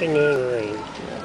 afternoon rain.